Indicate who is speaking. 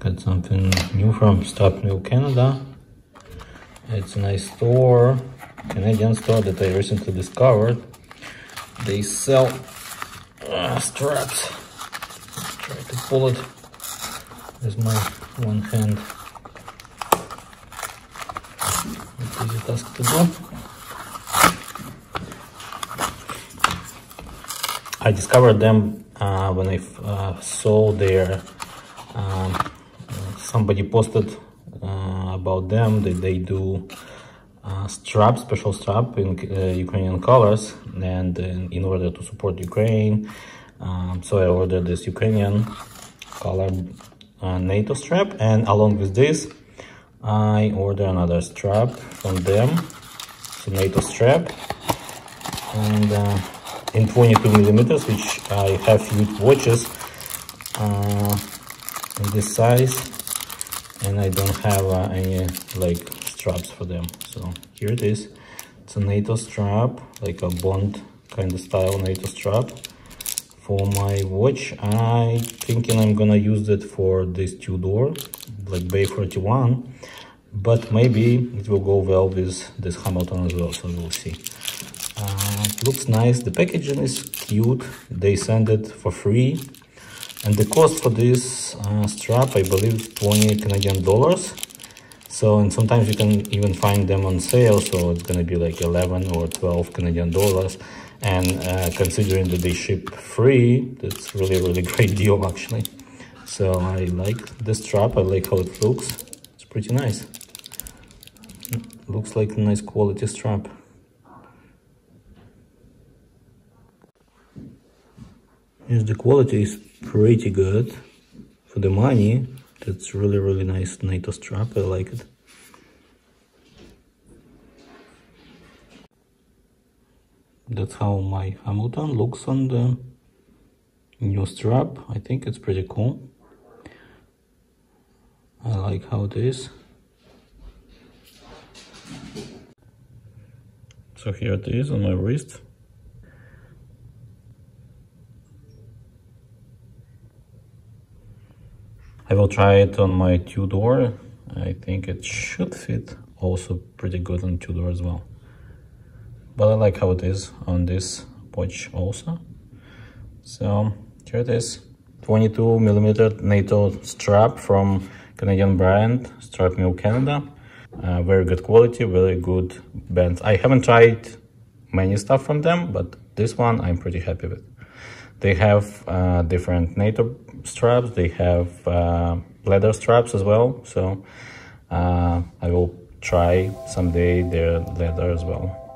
Speaker 1: Got something new from Strap Mill Canada. It's a nice store, Canadian store that I recently discovered. They sell uh, straps. Try to pull it with my one hand. It's easy task to do. I discovered them uh, when I uh, saw their um, somebody posted uh, about them. That they do uh, strap, special strap in uh, Ukrainian colors, and in order to support Ukraine, um, so I ordered this Ukrainian color uh, NATO strap, and along with this, I ordered another strap from them, so NATO strap, and uh, in 22 millimeters, which I have used watches uh, in this size and I don't have uh, any like straps for them. So here it is. It's a NATO strap like a bond kind of style NATO strap. For my watch I thinking I'm gonna use it for this Tudor like Bay 41 but maybe it will go well with this Hamilton as well so we'll see. Uh, looks nice. The packaging is cute. They send it for free and the cost for this uh, strap i believe 20 canadian dollars. So and sometimes you can even find them on sale so it's gonna be like 11 or 12 canadian dollars. And uh, considering that they ship free that's really really great deal actually. So i like this strap i like how it looks. It's pretty nice. Looks like a nice quality strap Yes, the quality is pretty good for the money. That's really, really nice NATO strap. I like it. That's how my Hamilton looks on the new strap. I think it's pretty cool. I like how it is. So here it is on my wrist. I will try it on my Tudor. I think it should fit also pretty good on Tudor as well. But I like how it is on this watch also. So here it is. 22 millimeter NATO strap from Canadian brand, Strap Mill Canada. Uh, very good quality, very good bands. I haven't tried many stuff from them, but this one I'm pretty happy with. They have uh, different NATO straps. They have uh, leather straps as well. So uh, I will try someday their leather as well.